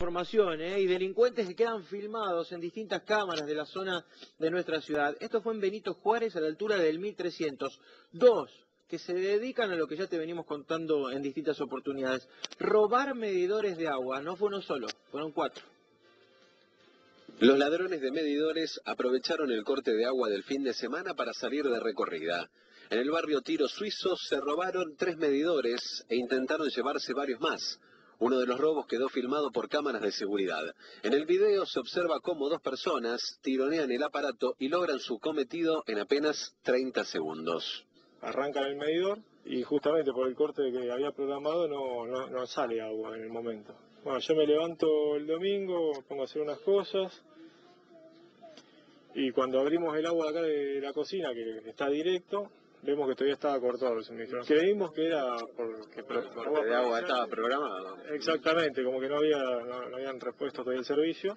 información ¿eh? y delincuentes que quedan filmados en distintas cámaras de la zona de nuestra ciudad. Esto fue en Benito Juárez a la altura del 1300. Dos que se dedican a lo que ya te venimos contando en distintas oportunidades. Robar medidores de agua. No fue uno solo, fueron cuatro. Los ladrones de medidores aprovecharon el corte de agua del fin de semana para salir de recorrida. En el barrio Tiro Suizo se robaron tres medidores e intentaron llevarse varios más. Uno de los robos quedó filmado por cámaras de seguridad. En el video se observa cómo dos personas tironean el aparato y logran su cometido en apenas 30 segundos. Arrancan el medidor y justamente por el corte que había programado no, no, sale agua en el momento. Bueno, yo me levanto el domingo, pongo a hacer unas cosas y cuando abrimos el agua acá de la cocina, que está directo, vemos que todavía estaba cortado el suministro. Creímos que era porque el de agua estaba programado. Exactamente, como que no había no, habían repuesto todavía el servicio.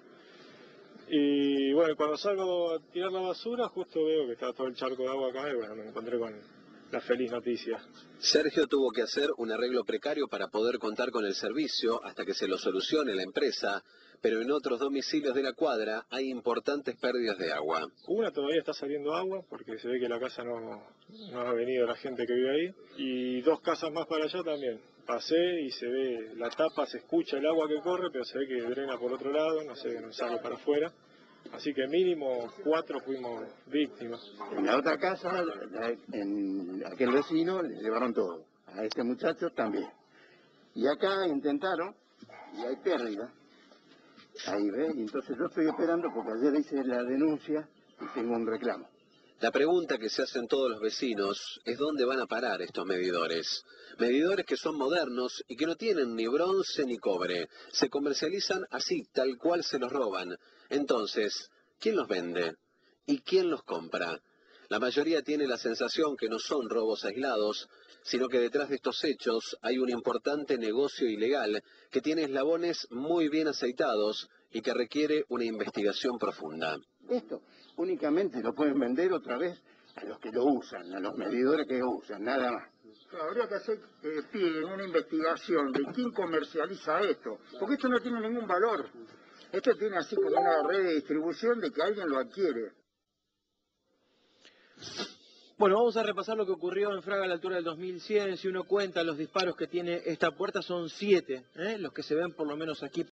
Y bueno, cuando salgo a tirar la basura, justo veo que estaba todo el charco de agua acá y bueno, me encontré con la feliz noticia. Sergio tuvo que hacer un arreglo precario para poder contar con el servicio hasta que se lo solucione la empresa, pero en otros domicilios de la cuadra hay importantes pérdidas de agua. Una todavía está saliendo agua porque se ve que la casa no, no ha venido la gente que vive ahí y dos casas más para allá también. Pasé y se ve la tapa, se escucha el agua que corre, pero se ve que drena por otro lado, no sé, no sale para afuera. Así que mínimo cuatro fuimos víctimas. En la otra casa, en aquel vecino, le llevaron todo. A este muchacho también. Y acá intentaron, y hay pérdida. Ahí ve, entonces yo estoy esperando porque ayer hice la denuncia y tengo un reclamo. La pregunta que se hacen todos los vecinos es dónde van a parar estos medidores. Medidores que son modernos y que no tienen ni bronce ni cobre. Se comercializan así, tal cual se los roban. Entonces, ¿quién los vende? ¿Y quién los compra? La mayoría tiene la sensación que no son robos aislados, sino que detrás de estos hechos hay un importante negocio ilegal que tiene eslabones muy bien aceitados y que requiere una investigación profunda. Esto únicamente lo pueden vender otra vez a los que lo usan, a los medidores que lo usan, nada más. Habría que hacer eh, una investigación de quién comercializa esto, porque esto no tiene ningún valor. Esto tiene así como una red de distribución de que alguien lo adquiere. Bueno, vamos a repasar lo que ocurrió en Fraga a la altura del 2100. Si uno cuenta los disparos que tiene esta puerta, son siete, ¿eh? los que se ven por lo menos aquí.